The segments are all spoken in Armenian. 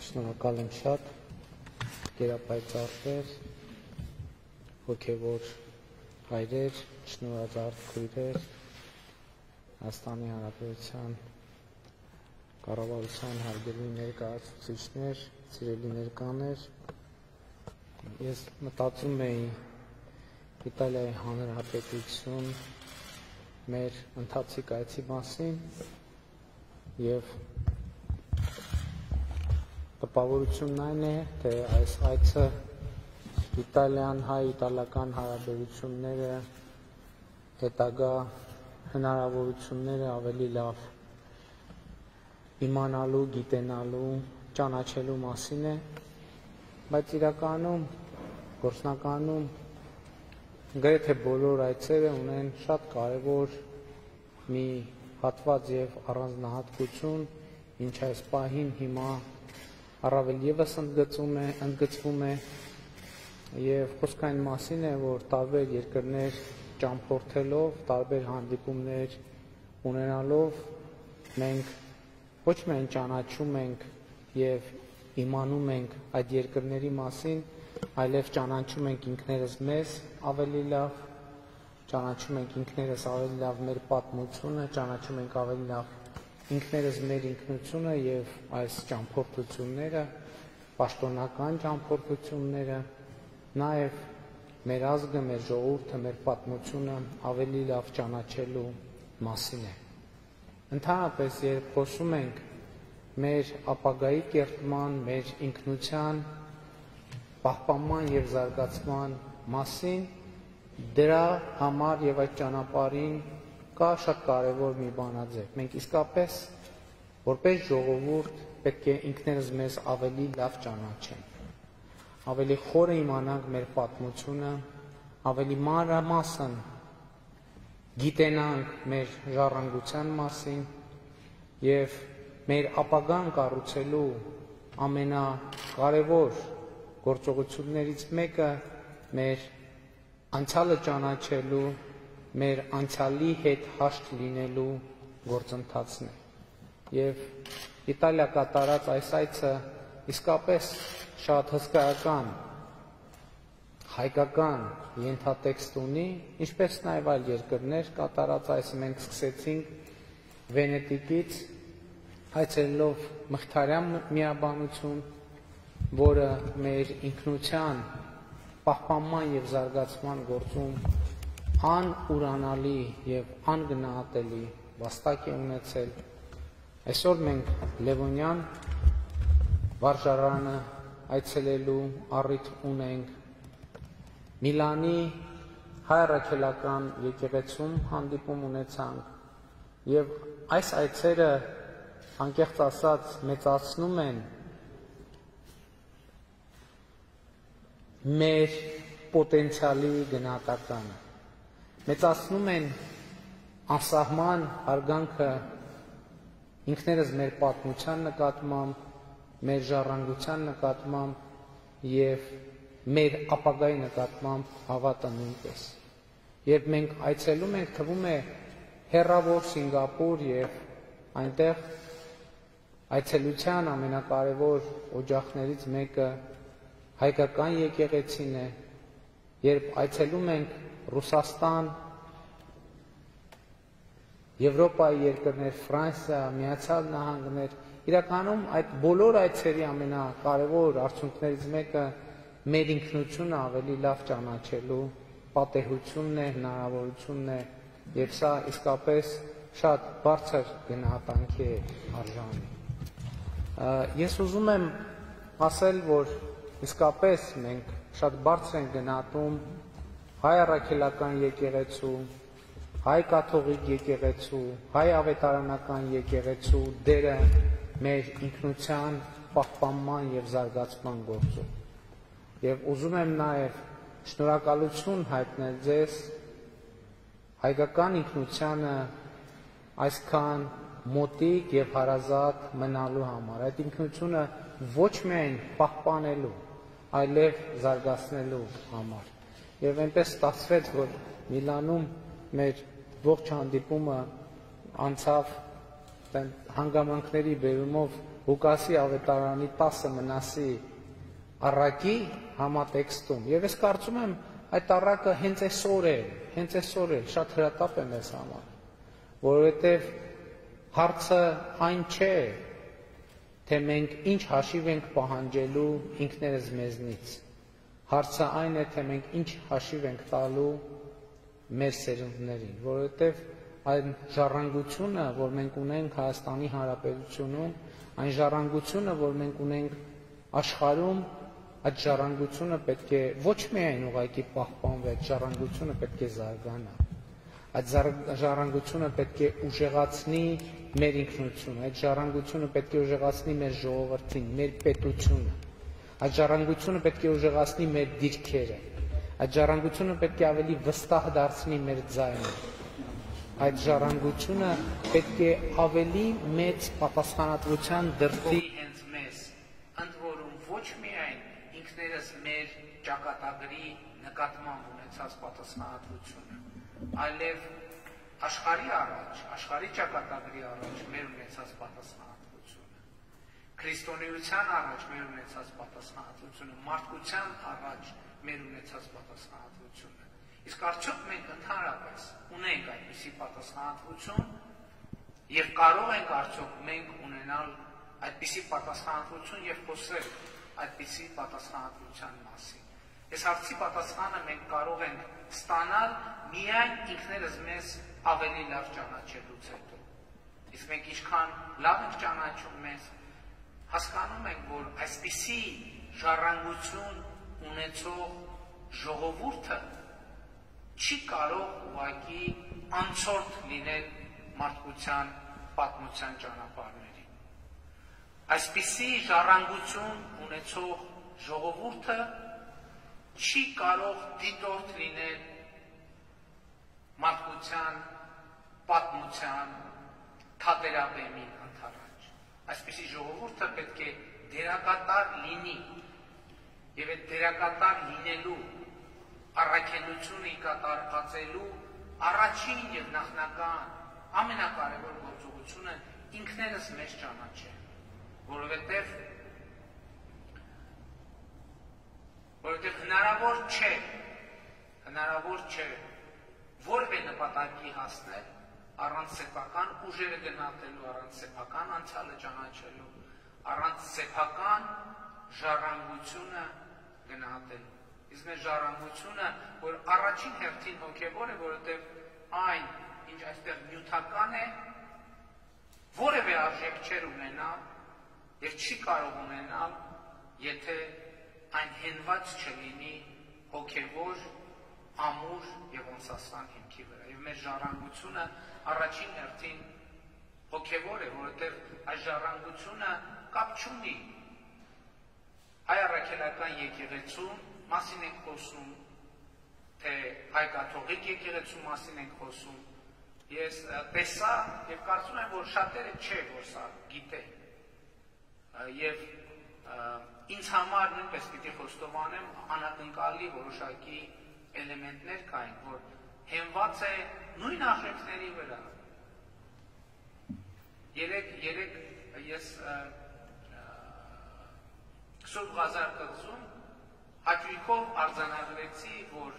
Շնորհակալ եմ շատ գերապայծառներ, հոգևոր հայրեր, շնորհազարդ քույրեր, Հայաստանի Հանրապետության կառավարության հարգելի ներկայացուցիչներ, սիրելի ներկաներ, ես մտածում էի Իտալիայի Հանրապետություն մեր ընթացիկ այցի մասին եւ Տպավորությունն այն է, թե այս այցը Իտալիան հայ-իտալական հարաբերությունները հետագա հնարավորությունները ավելի լավ իմանալու, գիտենալու, ճանաչելու մասին է, բայց իրականում գործնականում գրեթե բոլոր այցերը ունեն շատ կարևոր մի հատված եւ առանձնահատկություն, ինչ այս պահին հիմա առավել եւս ընդգծում է, ընդգծվում է եւ խոսքը այն մասին է, որ տարբեր երկրներ ճամփորդելով, տարբեր հանդիպումներ ունենալով մենք ոչ միայն ճանաչում ենք եւ իմանում ենք այդ երկրների մասին, այլև ճանաչում ենք ինքներս մեզ ավելի լավ, ճանաչում ենք ինքներս ավելի լավ մեր պատմությունը, ճանաչում ենք ավելի լավ ինքներս մեր ինքնությունը եւ այս ճամփորդությունները, պաշտոնական ճամփորդությունները, նաեւ մեր ազգը, մեր ժողովուրդը, մեր պատմությունը ավելի լավ ճանաչելու մասին է։ Ընդհանրապես, երբ խոսում ենք մեր ապագայի կերտման, մեր ինքնության պահպանման եւ զարգացման մասին, դրա համար եւ այդ ճանապարհին կա շատ կարևոր մի բանաձև։ Մենք իսկապես որպես ժողովուրդ պետք է ինքներս մեզ ավելի լավ ճանաչենք։ Ավելի խորը իմանանք մեր պատմությունը, ավելի մանրամասն գիտենանք մեր ժառանգության մասին եւ մեր ապագան կառուցելու ամենակարևոր գործողություններից մեկը մեր անցյալը ճանաչելու մեր անցյալի հետ հաշտ լինելու գործընթացն է։ Եվ Իտալիա կատարած այս այցը իսկապես շատ հսկայական հայկական ենթատեքստ ունի, ինչպես նաև այլ երկրներ կատարած այս մենք սկսեցինք Վենետիկից այցելելով մխիթարյան միաբանություն, որը մեր ինքնության պահպանման եւ զարգացման գործում անուրանալի եւ անգնահատելի վաստակ է ունեցել։ Այսօր մենք Լևոնյան վարժարանը այցելելու առիթ ունենք Միլանի հայրաքելական եկեղեցում հանդիպում ունեցանք եւ այս այցերը անկեղծ ասած մեծացնում են մեր պոտենցիալի գնահատականը մեծացնում են անսահման հարգանքը ինքներս մեր պատմության նկատմամբ, մեր ժառանգության նկատմամբ եւ մեր ապագայի նկատմամբ հավատը նույնպես։ Երբ մենք այցելում ենք, թվում է հերրավոր Սինգապուր եւ այնտեղ այցելության ամենակարևոր օջախներից մեկը հայկական եկեղեցին է, երբ այցելում ենք Ռուսաստան, Եվրոպայի երկրներ, Ֆրանսիա, Միացյալ Նահանգներ, իրականում այդ բոլոր այցերի ամենակարևոր արդյունքներից մեկը մեր ինքնությունը ավելի լավ ճանաչելու պատեհությունն է, հնարավորությունն է, եւ սա իսկապես շատ բարձր գնահատանքի է արժանի։ Ես ուզում եմ ասել, որ իսկապես մենք շատ բարձր ենք գնահատում հայ առաքելական եկեղեցու, հայ կաթողիկ եկեղեցու, հայ ավետարանական եկեղեցու դերը մեր ինքնության պահպանման եւ զարգացման գործում։ Եվ ուզում եմ նաեւ շնորհակալություն հայտնել ձեզ հայկական ինքնությանը այսքան մոտիկ եւ հարազատ մնալու համար։ Այդ ինքնությունը ոչ միայն պահպանելու, այլև զարգացնելու համար։ Եվ այնպես ստացվեց, որ Միլանում մեր ողջ հանդիպումը անցավ հանգամանքների բերումով Ղուկասի ավետարանի 10 մնասի առակի համատեքստում։ Եվ ես կարծում եմ այդ առակը հենց այսօր է, հենց այսօր է շատ հրատապ է մեզ համար, որովհետև հարցը այն չէ, թե մենք ինչ հաշիվ ենք պահանջելու ինքներս մեզնից։ Հարցը այն է, թե մենք ինչ հաշիվ ենք տալու մեր սերունդներին, որովհետև այն ժառանգությունը, որ մենք ունենք Հայաստանի Հանրապետությունում, այն ժառանգությունը, որ մենք ունենք աշխարհում, այդ ժառանգությունը պետք է ոչ միայն ուղղակի պահպանվի, այդ ժառանգությունը պետք է զարգանա։ Այդ ժառանգությունը պետք է ուժեղացնի մեր ինքնությունը, այդ ժառանգությունը պետք է ուժեղացնի մեր ժողովրդին, մեր պետությունը։ Այդ ժառանգությունը պետք է ուժեղացնի մեր դիրքերը։ Այդ ժառանգությունը պետք է ավելի վստահ դարձնի մեր ձայնը այդ ժառանգությունը պետք է ավելի մեծ պատասխանատվության դրդի հենց մեզ, ընդ որում ոչ միայն ինքներս մեր ճակատագրի նկատմամբ ունեցած պատասխանատվությունը, այլև աշխարհի առաջ, աշխարհի ճակատագրի առաջ մեր ունեցած պատասխանատվությունը, քրիստոնեության առաջ մեր ունեցած պատասխանատվությունը, մարդկության առաջ մեր ունեցած պատասխանատվությունը Իսկ արդյոք մենք ընդհանրապես ունենք այդպիսի պատասխանատվություն եւ կարող ենք արդյոք մենք ունենալ այդպիսի պատասխանատվություն եւ խոսել այդպիսի պատասխանատվության մասին։ Այս հարցի պատասխանը մենք կարող ենք ստանալ միայն ինքներս մեզ ավելի լավ ճանաչելուց հետո։ Իսկ մենք ինչքան լավ ենք ճանաչում մեզ, հասկանում ենք, որ այսպիսի ժառանգություն ունեցող ժողովուրդը չի կարող ուղակի անցորդ լինել մարդկության պատմության ճանապարհներին։ Այսպիսի ժառանգություն ունեցող ժողովուրդը չի կարող դիտորդ լինել մարդկության պատմության թատերաբեմին Այսպիսի ժողովուրդը պետք է դերակատար լինի եւ այդ դերակատար լինելու առաքելությունը կատարվածելու առաջին եւ նախնական ամենակարևոր գործողությունը ինքներս մեզ ճանաչել, որովհետեւ որովհետեւ հնարավոր չէ հնարավոր չէ որևէ նպատակի հասնել առանց սեփական ուժերը գնահատելու, առանց սեփական անցյալը ճանաչելու, առանց սեփական ժառանգությունը գնահատելու իսկ մեր ժառանգությունը, որ առաջին հերթին հոգևոր է, որովհետև այն, ինչ այստեղ նյութական է, որևէ արժեք չեր ունենալ եւ չի կարող ունենալ, եթե այն հենված չլինի հոգևոր, ամուր եւ անսասան հիմքի վրա։ Եվ մեր ժառանգությունը առաջին հերթին հոգևոր է, որովհետև այս ժառանգությունը կապ չունի հայ առաքելական եկեղեցում մասին ենք խոսում, թե հայ կաթողիկ եկեղեցու մասին ենք խոսում, ես տեսա եւ կարծում եմ, որ շատերը չէ, որ սա գիտեն։ Եվ ինձ համար նույնպես պիտի խոստովանեմ անակնկալի որոշակի էլեմենտներ կային, որ հենված է նույն արժեքների վրա։ Երեք երեք ես Սուրբ Ղազար կղզում հաճույքով արձանագրեցի, որ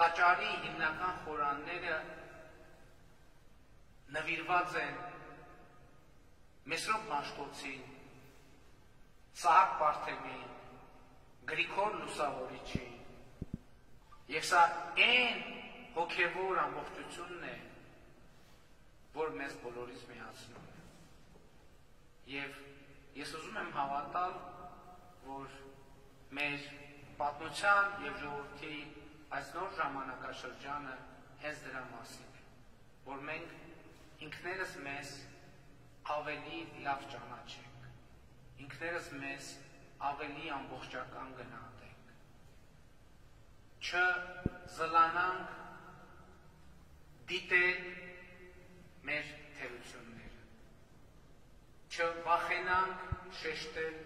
տաճարի հիմնական խորանները նվիրված են Մեսրոպ Մաշտոցին, Սահակ Պարթևին, Գրիգոր Լուսավորիչին, եւ սա այն հոգեվոր ամբողջությունն է, որ մեզ բոլորիս միացնում է։ Եվ ես ուզում եմ հավատալ, որ մեր պատմության եւ ժողովրդի այս նոր ժամանակաշրջանը հենց դրա մասին է, որ մենք ինքներս մեզ ավելի լավ ճանաչենք, ինքներս մեզ ավելի ամբողջական գնահատենք, չզլանանք դիտել մեր թերությունները, չվախենանք շեշտել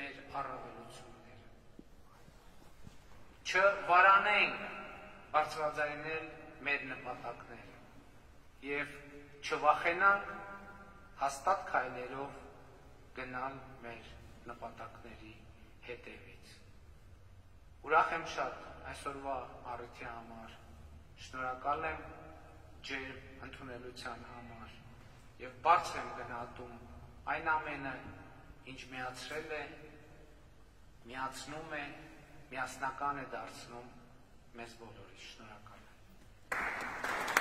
մեր առավելությունը չվարանենք բարձրաձայնել մեր նպատակները եւ չվախենանք հաստատ քայլերով գնալ մեր նպատակների հետևից։ Ուրախ եմ շատ այսօրվա առիթի համար։ Շնորհակալ եմ ջեր ընդունելության համար եւ բարձր եմ գնահատում այն ամենը, ինչ միացրել է, միացնում է, միասնական է դարձնում մեզ բոլորիս։ Շնորհակալ եմ։